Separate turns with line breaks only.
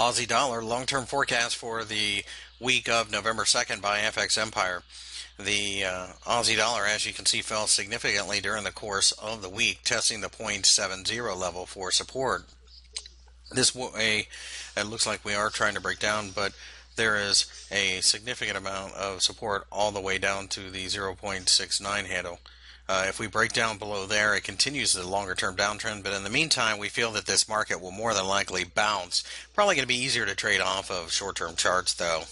our long term forecast for the week of November 2nd by FX Empire. The uh, Aussie dollar, as you can see, fell significantly during the course of the week, testing the 0.70 level for support. This way, it looks like we are trying to break down, but there is a significant amount of support all the way down to the 0.69 handle. Uh, if we break down below there, it continues the longer term downtrend, but in the meantime, we feel that this market will more than likely bounce. Probably going to be easier to trade off of short term charts, though.